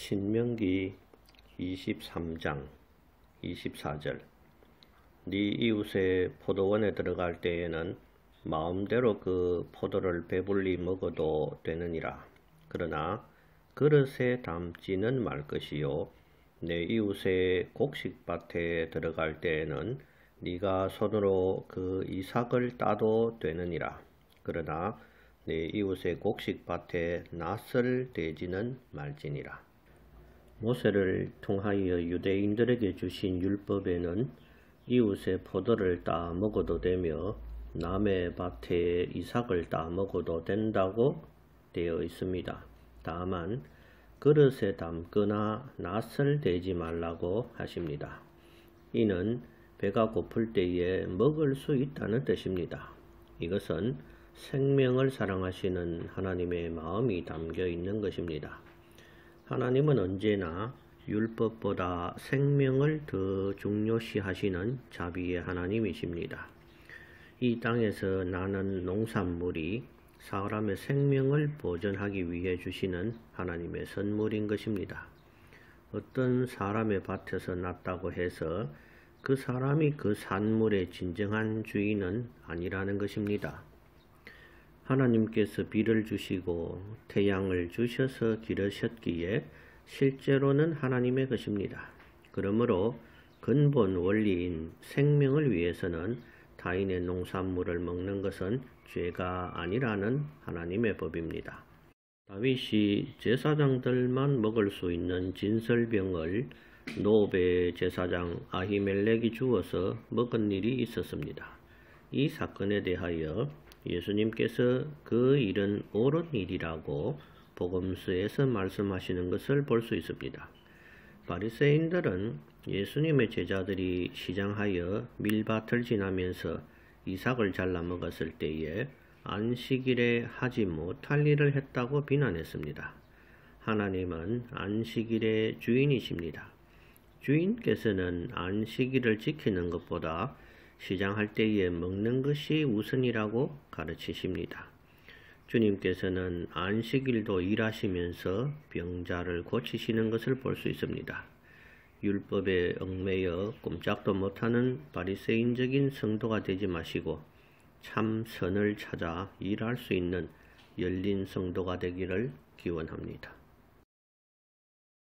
신명기 23장 24절 네 이웃의 포도원에 들어갈 때에는 마음대로 그 포도를 배불리 먹어도 되느니라. 그러나 그릇에 담지는 말 것이요. 내 이웃의 곡식밭에 들어갈 때에는 네가 손으로 그 이삭을 따도 되느니라. 그러나 내 이웃의 곡식밭에 낯을 대지는 말지니라. 모세를 통하여 유대인들에게 주신 율법에는 이웃의 포도를 따 먹어도 되며 남의 밭에 이삭을 따 먹어도 된다고 되어 있습니다. 다만 그릇에 담거나 낯을 대지 말라고 하십니다. 이는 배가 고플 때에 먹을 수 있다는 뜻입니다. 이것은 생명을 사랑하시는 하나님의 마음이 담겨 있는 것입니다. 하나님은 언제나 율법보다 생명을 더 중요시 하시는 자비의 하나님이십니다. 이 땅에서 나는 농산물이 사람의 생명을 보존하기 위해 주시는 하나님의 선물인 것입니다. 어떤 사람의 밭에서 났다고 해서 그 사람이 그 산물의 진정한 주인은 아니라는 것입니다. 하나님께서 비를 주시고 태양을 주셔서 기르셨기에 실제로는 하나님의 것입니다. 그러므로 근본 원리인 생명을 위해서는 타인의 농산물을 먹는 것은 죄가 아니라는 하나님의 법입니다. 다윗이 제사장들만 먹을 수 있는 진설병을 노베 제사장 아히멜렉이 주어서 먹은 일이 있었습니다. 이 사건에 대하여 예수님께서 그 일은 옳은 일이라고 복음서에서 말씀하시는 것을 볼 수 있습니다. 바리새인들은 예수님의 제자들이 시장하여 밀밭을 지나면서 이삭을 잘라 먹었을 때에 안식일에 하지 못할 일을 했다고 비난했습니다. 하나님은 안식일의 주인이십니다. 주인께서는 안식일을 지키는 것보다 시장할 때에 먹는 것이 우선이라고 가르치십니다. 주님께서는 안식일도 일하시면서 병자를 고치시는 것을 볼 수 있습니다. 율법에 얽매여 꼼짝도 못하는 바리새인적인 성도가 되지 마시고 참 선을 찾아 일할 수 있는 열린 성도가 되기를 기원합니다.